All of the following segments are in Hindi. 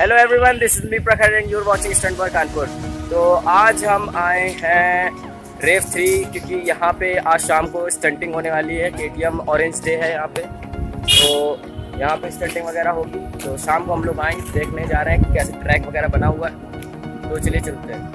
Hello everyone this is me Prakhar and you're watching stunt boy Kanpur तो आज हम आए हैं रेव थ्री क्योंकि यहाँ पे आज शाम को स्टंटिंग होने वाली है। के टी एम ऑरेंज डे है यहाँ पे। तो यहाँ पे स्टंटिंग वगैरह होगी। तो शाम को हम लोग आएँगे देखने जा रहे हैं कि कैसे ट्रैक वगैरह बना हुआ है। तो चलिए चलते हैं।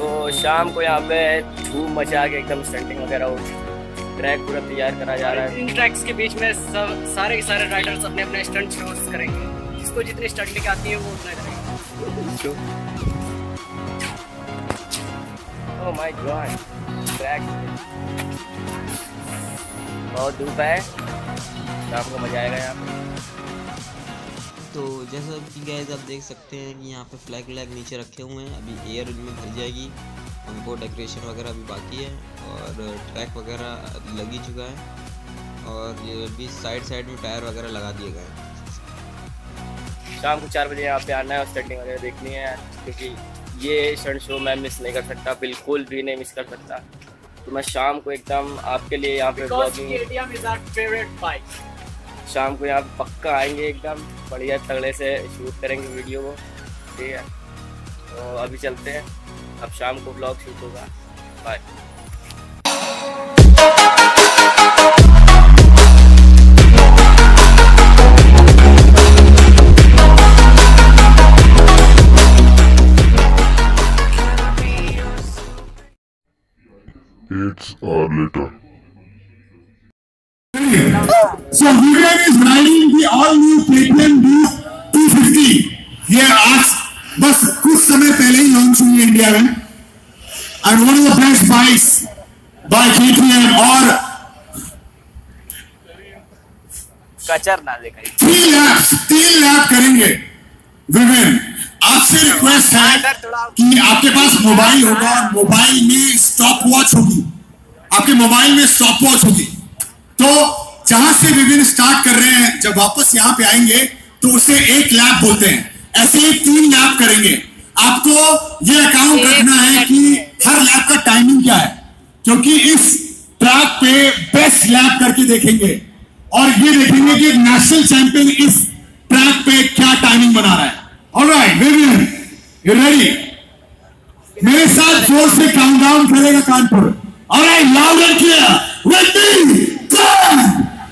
तो शाम को यहाँ पे धूम मचा के एकदम स्टंटिंग वगैरह होगी ट्रैक पूरा तैयार करा जा रहा है। इन ट्रैक्स के बीच में सब सारे के सारे राइडर्स अपने अपने स्टंट शोज़ करेंगे। जिसको जितनी स्टंटिंग आती है वो उतना करेगा। ओह माय गॉड ट्रैक बहुत धूप है। शाम को मज़ा आएगा यहाँ पे। तो जैसा कि गैस आप देख सकते हैं कि यहाँ पे फ्लैग व्लैग नीचे रखे हुए हैं। अभी एयर में भर जाएगी। हमको डेकोरेशन वगैरह अभी बाकी है और ट्रैक वगैरह लग ही चुका है। और ये अभी साइड साइड में टायर वगैरह लगा दिए गए हैं। शाम को चार बजे यहाँ पे आना है और स्टंटिंग वगैरह देखनी है क्योंकि ये स्टंट शो मैं मिस नहीं कर सकता बिल्कुल भी नहीं मिस कर सकता। तो मैं शाम को एकदम आपके लिए यहाँ पे शाम को यहाँ पक्का आएँगे एकदम बढ़िया तगड़े से शूट करेंगे वीडियो को। ठीक है। तो अभी चलते हैं। अब शाम को ब्लॉग शूट होगा। Bye It's our later. So Vivian is riding the all new KTM Duke 250 here आज बस कुछ समय पहले ही लॉन्च हुई इंडिया में। And one of the best bikes by KTM और कचर ना देखा तीन लैप तीन लैप करेंगे। विविन आपसे रिक्वेस्ट है कि आपके पास मोबाइल होगा और मोबाइल में स्टॉप वॉच होगी। आपके मोबाइल में स्टॉप वॉच होगी। तो जहाँ से विभिन्न स्टार्ट कर रहे हैं जब वापस यहाँ पे आएँगे तो उसे एक लैब बोलते हैं। ऐसे ही तीन लैप करेंगे। आपको ये अकाउंट रखना है कि हर लैप का टाइमिंग क्या है। क्योंकि इस ट्रैक पे बेस्ट लैप करके देखेंगे। और ये देखेंगे कि नेशनल चैंपियन इस ट्रैक पे क्या टाइमिंग बना रहा है। और रेडी मेरे साथ ज़ोर से काउंटडाउन करेगा Kanpur. Alright loud and clear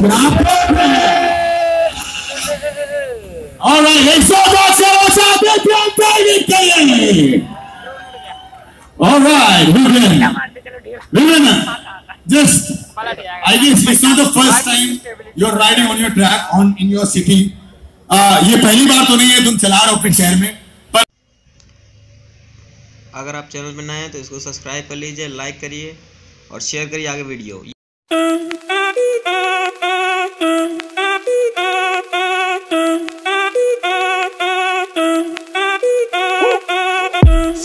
Kelly. All right, just, I guess it's not the first time you're riding on your track on in your city. Uh, ये पहली बार तो नहीं है तुम चला रहे हो अपने शहर में पर अगर आप चैनल पर नए हैं तो इसको सब्सक्राइब कर लीजिए लाइक करिए और शेयर करिए आगे video